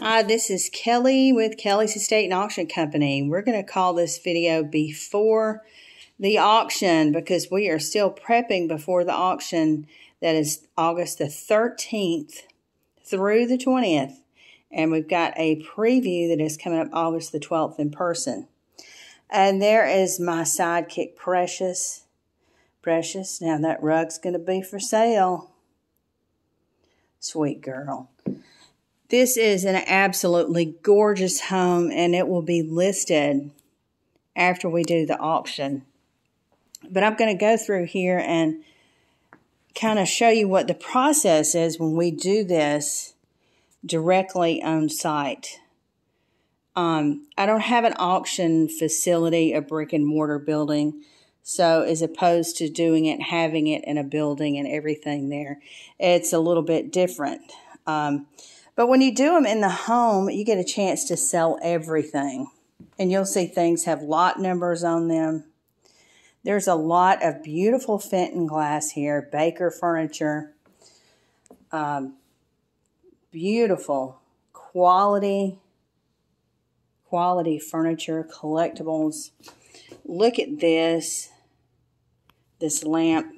Hi, this is Kelly with Kelly's Estate and Auction Company. We're going to call this video before the auction because we are still prepping before the auction that is August the 13th through the 20th. And we've got a preview that is coming up August the 12th in person. And there is my sidekick, Precious. Precious, now that rug's going to be for sale. Sweet girl. This is an absolutely gorgeous home and it will be listed after we do the auction. But I'm going to go through here and kind of show you what the process is when we do this directly on site. Um, I don't have an auction facility, a brick and mortar building. So, as opposed to doing it, having it in a building and everything there, it's a little bit different. Um, but when you do them in the home, you get a chance to sell everything. And you'll see things have lot numbers on them. There's a lot of beautiful Fenton glass here, Baker furniture. Um, beautiful quality, quality furniture, collectibles. Look at this, this lamp.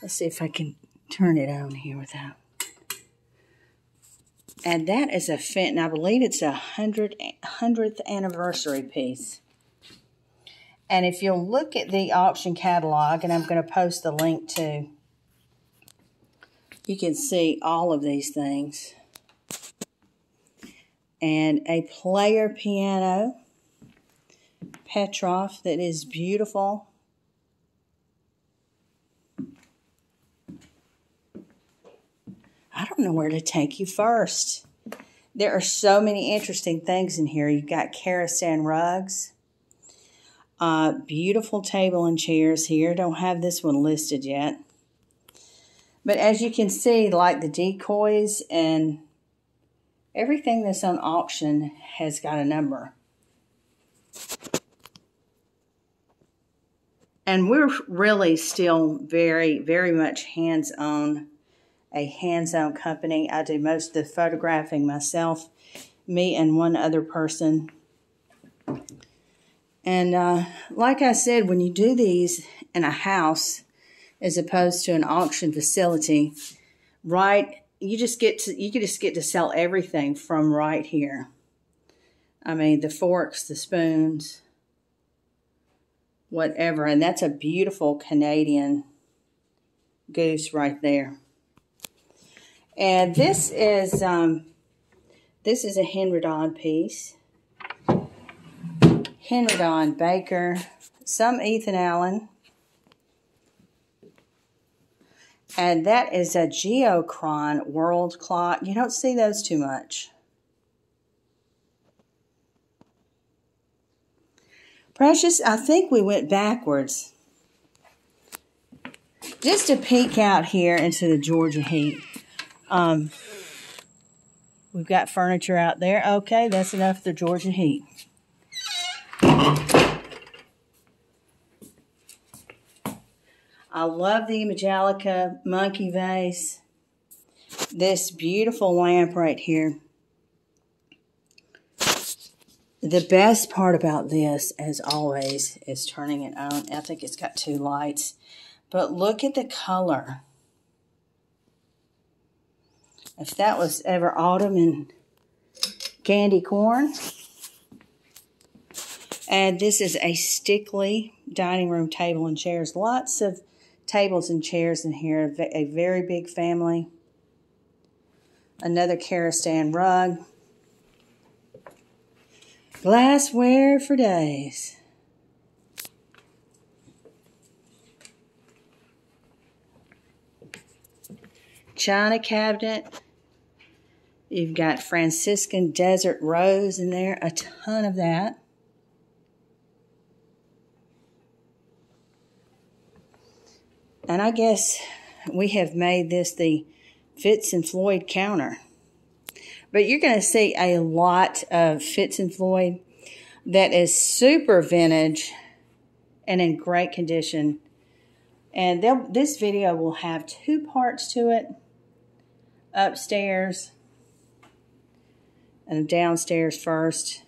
Let's see if I can turn it on here without. And that is a Fenton. I believe it's a hundred, 100th anniversary piece. And if you'll look at the auction catalog, and I'm going to post the link to, you can see all of these things. And a player piano, Petrof, that is beautiful. I don't know where to take you first. There are so many interesting things in here. You've got Karastan rugs, uh, beautiful table and chairs here. Don't have this one listed yet. But as you can see, like the decoys and everything that's on auction has got a number. And we're really still very, very much hands-on a hands-on company. I do most of the photographing myself, me and one other person. And uh, like I said, when you do these in a house as opposed to an auction facility, right, you just get to you can just get to sell everything from right here. I mean, the forks, the spoons, whatever. And that's a beautiful Canadian goose right there. And this is um, this is a Henredon piece. Henredon Baker, some Ethan Allen. And that is a Geochron World Clock. You don't see those too much. Precious, I think we went backwards. Just to peek out here into the Georgia heat. Um, we've got furniture out there. Okay, that's enough for the Georgia heat. I love the Majolica monkey vase. This beautiful lamp right here. The best part about this, as always, is turning it on. I think it's got two lights. But look at the color. If that was ever autumn and candy corn. And this is a Stickley dining room table and chairs. Lots of tables and chairs in here. A very big family. Another Karastan rug. Glassware for days. China cabinet. You've got Franciscan Desert Rose in there, a ton of that. And I guess we have made this the Fitz and Floyd counter. But you're going to see a lot of Fitz and Floyd that is super vintage and in great condition. And this video will have two parts to it upstairs and downstairs first.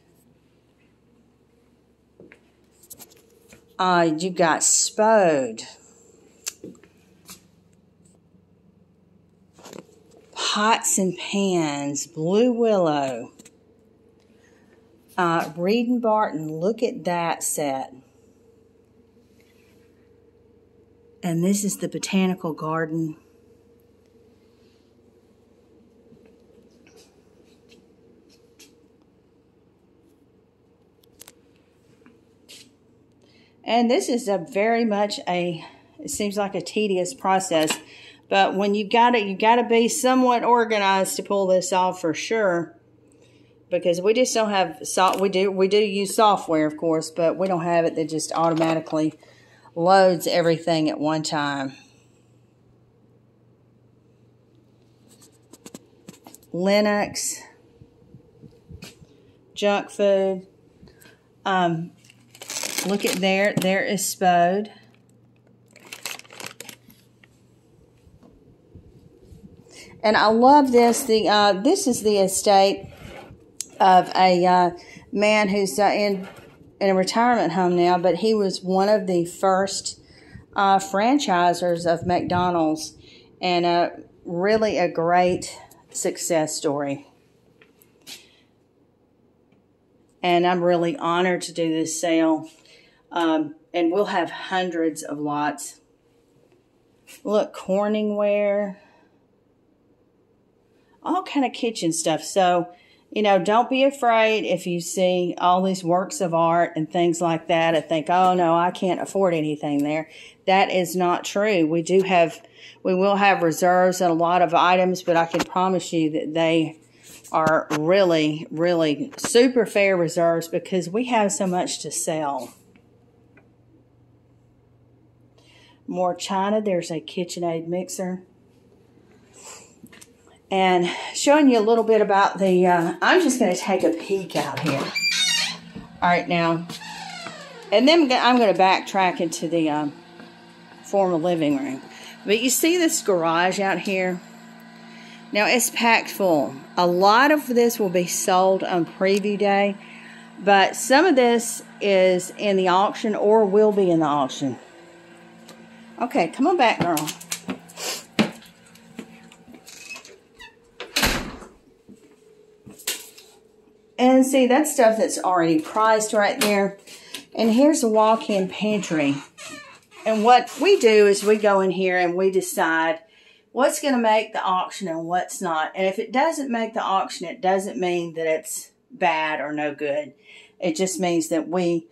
Uh, you got Spode. Pots and Pans, Blue Willow. Uh, Reed and Barton, look at that set. And this is the Botanical Garden. And this is a very much a, it seems like a tedious process. But when you got it, you got to be somewhat organized to pull this off for sure. Because we just don't have, so we do, we do use software, of course, but we don't have it that just automatically loads everything at one time. Lenox, junk food. Um, look at there. There is Spode. And I love this. The uh, this is the estate of a uh, man who's uh, in in a retirement home now, but he was one of the first uh, franchisers of McDonald's and really a great success story. And I'm really honored to do this sale. Um, and we'll have hundreds of lots. Look, Corningware, all kind of kitchen stuff. So you know, don't be afraid if you see all these works of art and things like that and think, oh no, I can't afford anything there. That is not true. We do have, we will have reserves and a lot of items, but I can promise you that they are really, really super fair reserves because we have so much to sell. More China, there's a KitchenAid mixer and showing you a little bit about the, uh, I'm just going to take a peek out here. All right, now, and then I'm going to backtrack into the um, formal living room. But you see this garage out here? Now, it's packed full. A lot of this will be sold on preview day, but some of this is in the auction or will be in the auction. Okay, come on back, girl. And see, that's stuff that's already priced right there. And here's a walk-in pantry. And what we do is we go in here and we decide what's going to make the auction and what's not. And if it doesn't make the auction, it doesn't mean that it's bad or no good. It just means that we,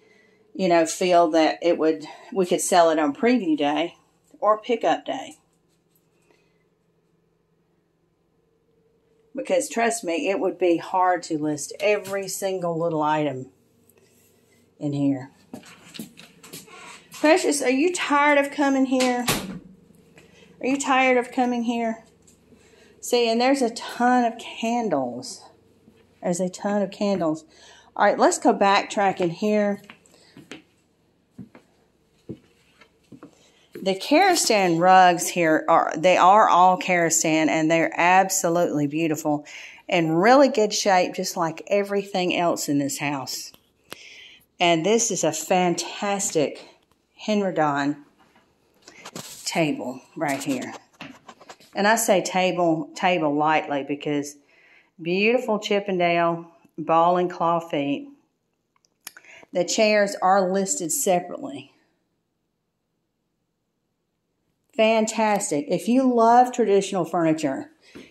you know, feel that it would, we could sell it on preview day or pickup day. Because trust me, it would be hard to list every single little item in here. Precious, are you tired of coming here? Are you tired of coming here? See, and there's a ton of candles. There's a ton of candles. All right, let's go backtrack in here. The Karastan rugs here are they are all Karastan and they're absolutely beautiful and really good shape just like everything else in this house. And this is a fantastic Henredon table right here. And I say table table lightly because beautiful Chippendale ball and claw feet. The chairs are listed separately. Fantastic. If you love traditional furniture,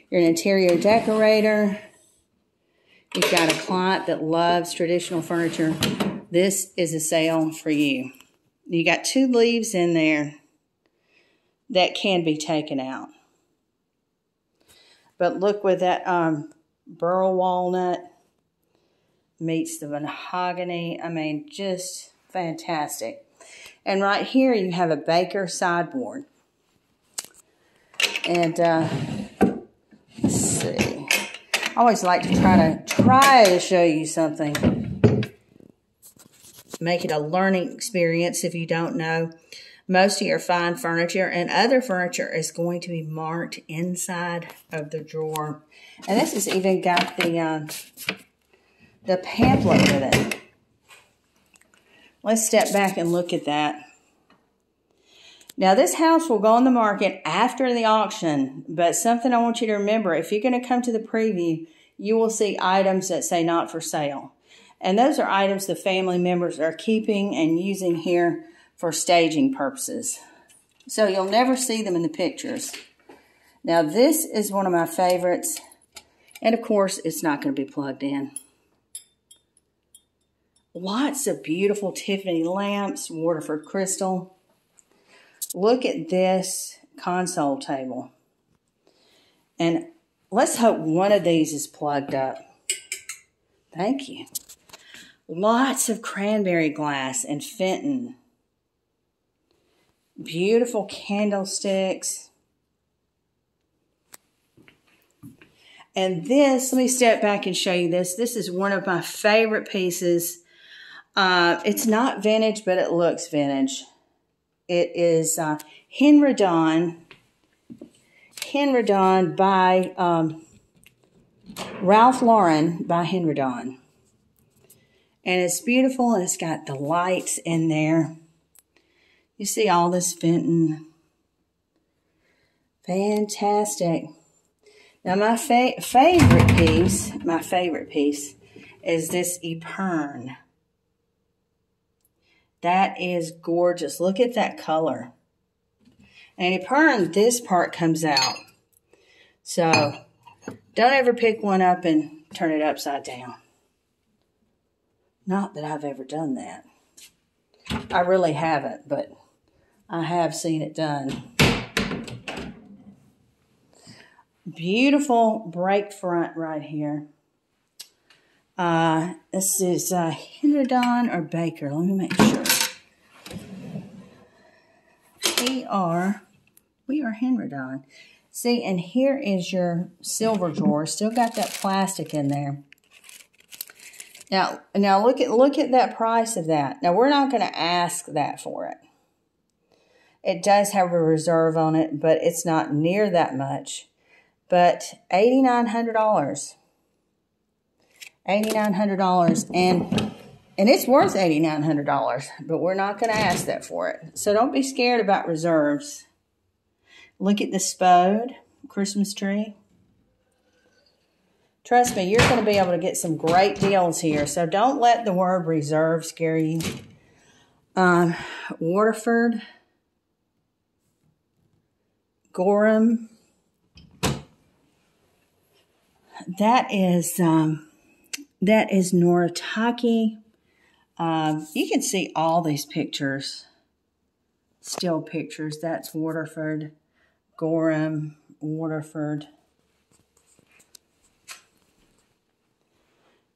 you're an interior decorator, you've got a client that loves traditional furniture, this is a sale for you. You got two leaves in there that can be taken out. But look with that um, burl walnut meets the mahogany. I mean, just fantastic. And right here you have a Baker sideboard. And uh, let's see. I always like to try to try to show you something. Make it a learning experience if you don't know. Most of your fine furniture and other furniture is going to be marked inside of the drawer. And this has even got the uh, the pamphlet with it. Let's step back and look at that. Now, this house will go on the market after the auction, but something I want you to remember if you're going to come to the preview, you will see items that say not for sale. And those are items the family members are keeping and using here for staging purposes. So you'll never see them in the pictures. Now, this is one of my favorites. And of course, it's not going to be plugged in. Lots of beautiful Tiffany lamps, Waterford crystal. Look at this console table. And let's hope one of these is plugged up. Thank you. Lots of cranberry glass and Fenton. Beautiful candlesticks. And this, let me step back and show you this. This is one of my favorite pieces. Uh, it's not vintage, but it looks vintage. It is uh, Henredon, Henredon by um, Ralph Lauren by Henredon. And it's beautiful and it's got the lights in there. You see all this Fenton. Fantastic. Now my fa favorite piece, my favorite piece is this Epergne. That is gorgeous. Look at that color. And Epergne, this part comes out. So don't ever pick one up and turn it upside down. Not that I've ever done that. I really haven't, but I have seen it done. Beautiful break front right here. Uh, this is uh, Henredon or Baker. Let me make sure. We are, we are Henredon. See, and here is your silver drawer. Still got that plastic in there. Now, now look at look at that price of that. Now we're not going to ask that for it. It does have a reserve on it, but it's not near that much. But eighty nine hundred dollars. Eighty nine hundred dollars, and and it's worth eighty nine hundred dollars. But we're not going to ask that for it. So don't be scared about reserves. Look at the Spode Christmas tree. Trust me, you're going to be able to get some great deals here. So don't let the word reserve scare you. Um, Waterford, Gorham. That is um, that is Noritake. Um, you can see all these pictures, still pictures. That's Waterford, Gorham, Waterford.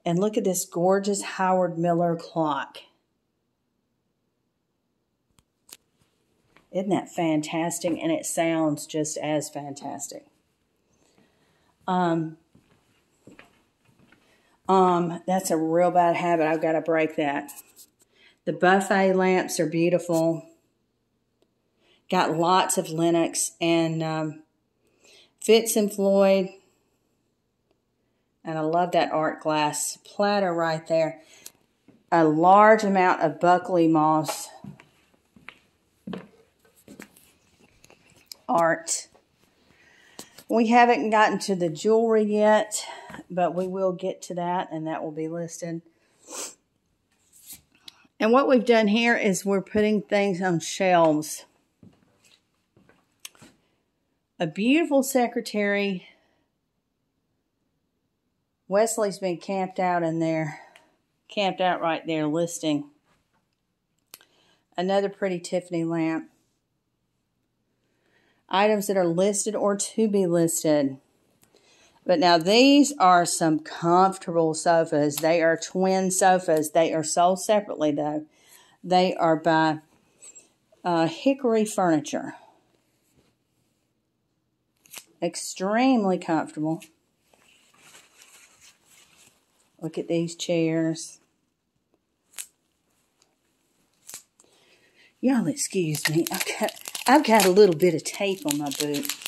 And look at this gorgeous Howard Miller clock. Isn't that fantastic? And it sounds just as fantastic. Um, um, that's a real bad habit. I've got to break that. The buffet lamps are beautiful. Got lots of Lenox and um, Fitz and Floyd and I love that art glass platter right there. A large amount of Buckley Moss art. We haven't gotten to the jewelry yet, but we will get to that, and that will be listed. And what we've done here is we're putting things on shelves. A beautiful secretary Wesley's been camped out in there, camped out right there listing. Another pretty Tiffany lamp. Items that are listed or to be listed. But now these are some comfortable sofas. They are twin sofas. They are sold separately though. They are by uh, Hickory Furniture. Extremely comfortable. Look at these chairs. Y'all excuse me. I've got, I've got a little bit of tape on my boot.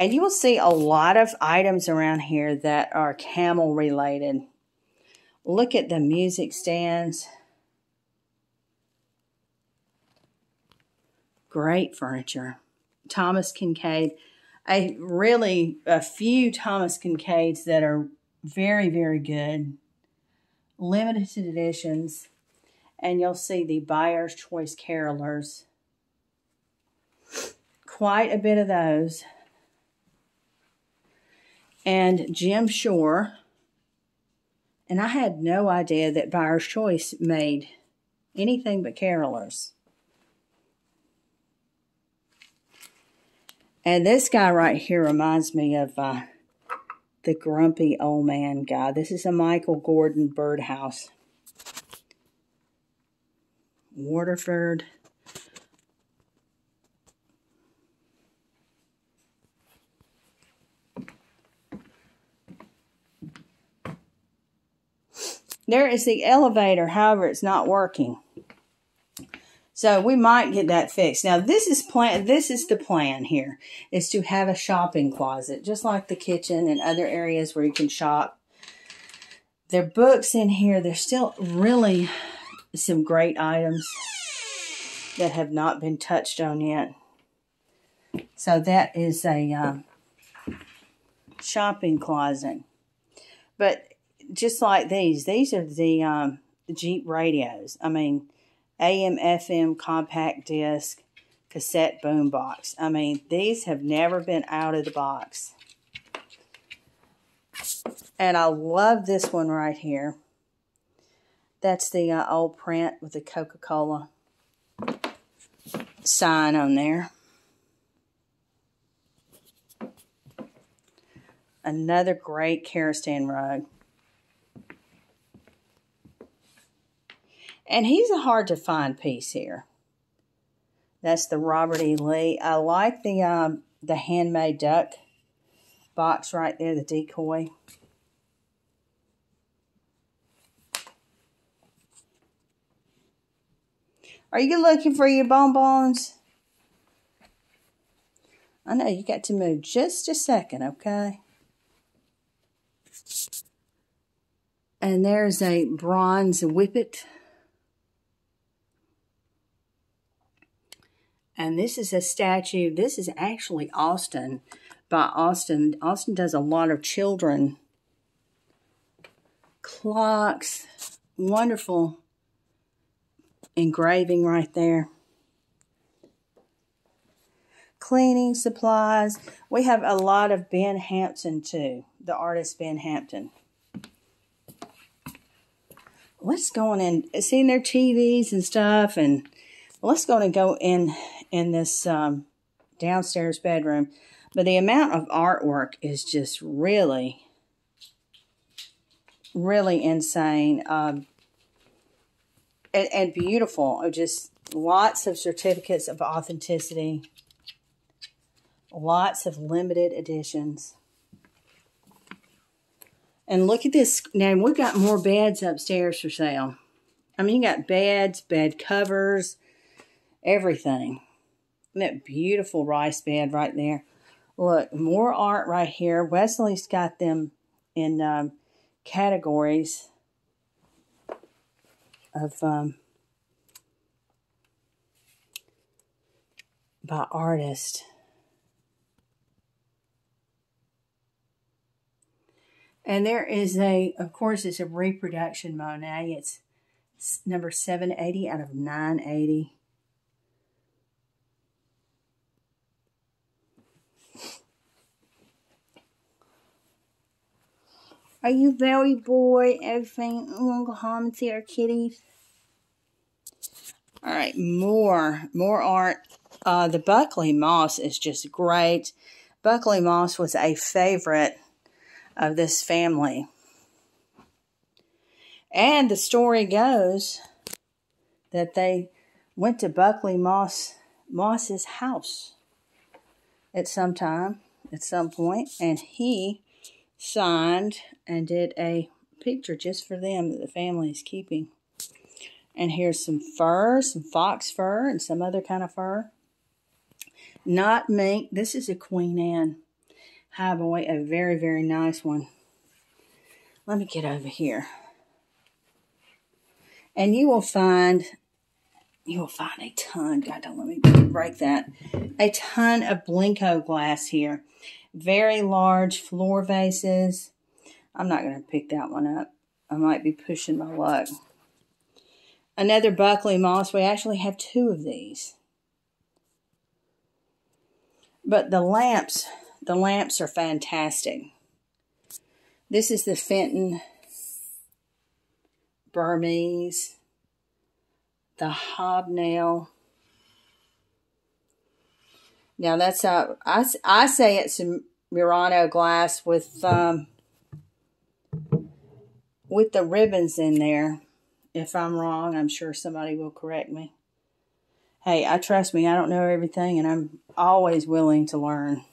And you will see a lot of items around here that are camel related. Look at the music stands. Great furniture. Thomas Kinkade. A really a few Thomas Kinkades that are very, very good. Limited editions. And you'll see the Byers' Choice Carolers. Quite a bit of those. And Jim Shore. And I had no idea that Byers' Choice made anything but carolers. And this guy right here reminds me of uh, the grumpy old man guy. This is a Michael Gordon birdhouse. Waterford. There is the elevator, however, it's not working. So we might get that fixed. Now this is plan. This is the plan here: is to have a shopping closet, just like the kitchen and other areas where you can shop. There are books in here. There's still really some great items that have not been touched on yet. So that is a um, shopping closet. But just like these, these are the um, Jeep radios. I mean, AM, FM, compact disc, cassette boombox. I mean, these have never been out of the box. And I love this one right here. That's the uh, old print with the Coca-Cola sign on there. Another great Karastan rug. And he's a hard to find piece here. That's the Robert E. Lee. I like the um, the handmade duck box right there, the decoy. Are you looking for your bonbons? I know you got to move just a second, okay? And there's a bronze whippet. And this is a statue. This is actually Austin by Austin. Austin does a lot of children clocks. Wonderful engraving right there. Cleaning supplies. We have a lot of Ben Hampton too, the artist Ben Hampton. Let's go on and seeing their TVs and stuff and let's go and go in in this um, downstairs bedroom. But the amount of artwork is just really, really insane um, and, and beautiful. Just lots of certificates of authenticity, lots of limited editions. And look at this. Now, we've got more beds upstairs for sale. I mean, you got beds, bed covers, everything. That beautiful rice bed right there. Look, more art right here. Wesley's got them in um, categories of um, by artist. And there is a, of course, it's a reproduction Monet. It's number 780 out of 980. Are you very bored? Everything want to go home and see our kitties? All right, more, more art. Uh, the Buckley Moss is just great. Buckley Moss was a favorite of this family. And the story goes that they went to Buckley Moss Moss's house at some time, at some point, and he signed and did a picture just for them that the family is keeping. And here's some fur, some fox fur, and some other kind of fur. Not mink. This is a Queen Anne highboy, a very, very nice one. Let me get over here. And you will find, you will find a ton, God don't let me break that, a ton of Blenko glass here. Very large floor vases. I'm not going to pick that one up. I might be pushing my luck. Another Buckley moss. We actually have two of these. But the lamps, the lamps are fantastic. This is the Fenton Burmese, the hobnail. Now that's a, I, I say it's a Murano glass with um, with the ribbons in there. If I'm wrong, I'm sure somebody will correct me. Hey, I trust me, I don't know everything and I'm always willing to learn.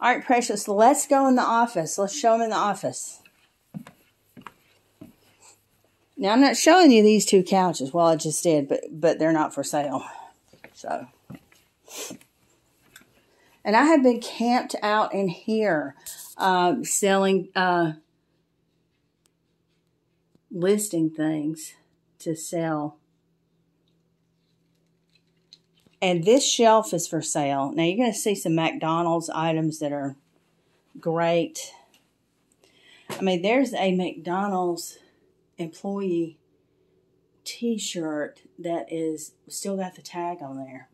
All right, Precious, let's go in the office. Let's show them in the office. Now, I'm not showing you these two couches. Well, I just did, but, but they're not for sale. So, and I have been camped out in here uh, selling, uh, listing things to sell. And this shelf is for sale. Now you're going to see some McDonald's items that are great. I mean, there's a McDonald's employee t-shirt that is still got the tag on there.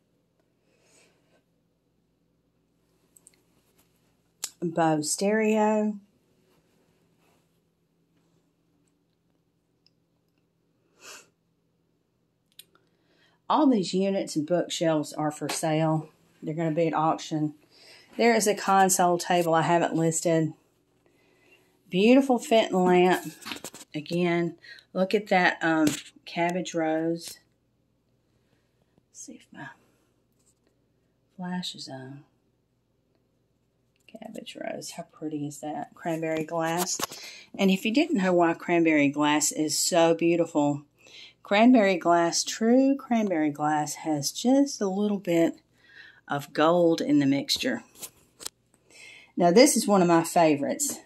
Bose stereo. all these units and bookshelves are for sale. They're going to be at auction. There is a console table I haven't listed. Beautiful Fenton lamp. Again, look at that um, cabbage rose. Let's see if my flash is on. Cabbage rose. How pretty is that? Cranberry glass. And if you didn't know why cranberry glass is so beautiful, Cranberry glass, true cranberry glass, has just a little bit of gold in the mixture. Now, this is one of my favorites.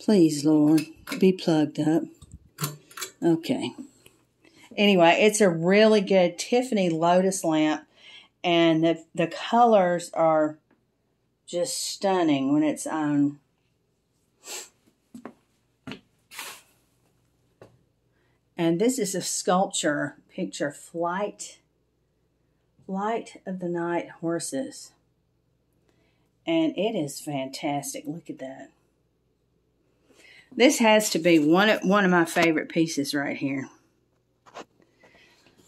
Please, Lord, be plugged up. Okay. Anyway, it's a really good Tiffany Lotus lamp, and the, the colors are just stunning when it's on And this is a sculpture picture, Flight, Flight of the Night Horses. And it is fantastic. Look at that. This has to be one of, one of my favorite pieces right here.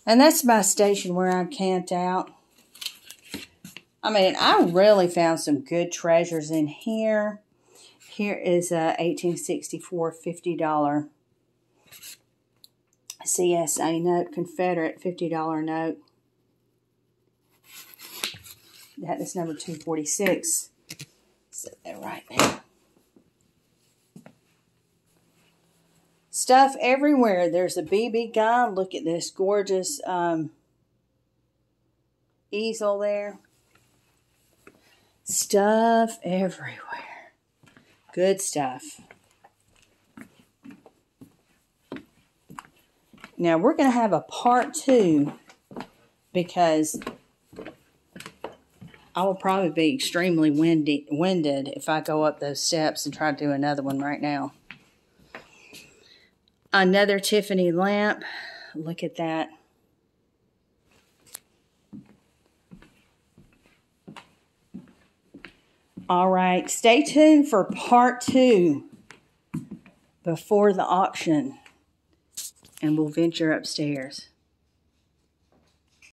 And that's my station where I'm camped out. I mean, I really found some good treasures in here. Here is a 1864 $50 CSA note, Confederate $50 note. That is number 246. Set that right there. Stuff everywhere. There's a BB gun. Look at this gorgeous um, easel there. Stuff everywhere. Good stuff. Now we're going to have a part two because I will probably be extremely windy, winded if I go up those steps and try to do another one right now. Another Tiffany lamp. Look at that. All right, stay tuned for part two before the auction and we'll venture upstairs.